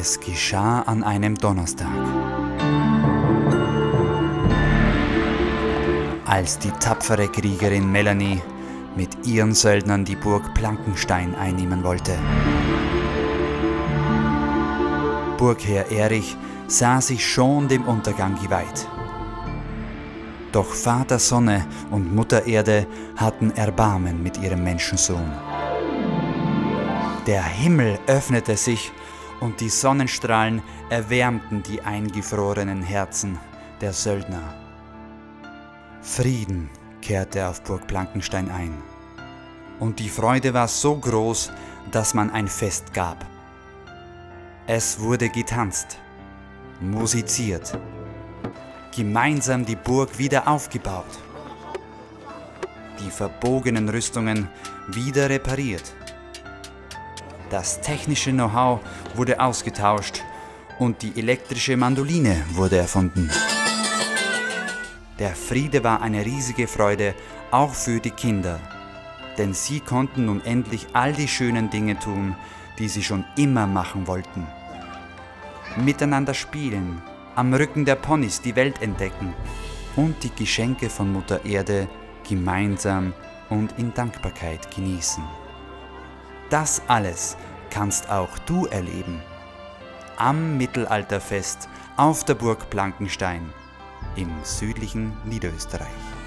Es geschah an einem Donnerstag. Als die tapfere Kriegerin Melanie mit ihren Söldnern die Burg Plankenstein einnehmen wollte. Burgherr Erich sah sich schon dem Untergang geweiht. Doch Vater Sonne und Mutter Erde hatten Erbarmen mit ihrem Menschensohn. Der Himmel öffnete sich und die Sonnenstrahlen erwärmten die eingefrorenen Herzen der Söldner. Frieden kehrte auf Burg Blankenstein ein. Und die Freude war so groß, dass man ein Fest gab. Es wurde getanzt, musiziert, gemeinsam die Burg wieder aufgebaut, die verbogenen Rüstungen wieder repariert. Das technische Know-how wurde ausgetauscht und die elektrische Mandoline wurde erfunden. Der Friede war eine riesige Freude, auch für die Kinder, denn sie konnten nun endlich all die schönen Dinge tun, die sie schon immer machen wollten. Miteinander spielen, am Rücken der Ponys die Welt entdecken und die Geschenke von Mutter Erde gemeinsam und in Dankbarkeit genießen. Das alles kannst auch du erleben. Am Mittelalterfest auf der Burg Blankenstein im südlichen Niederösterreich.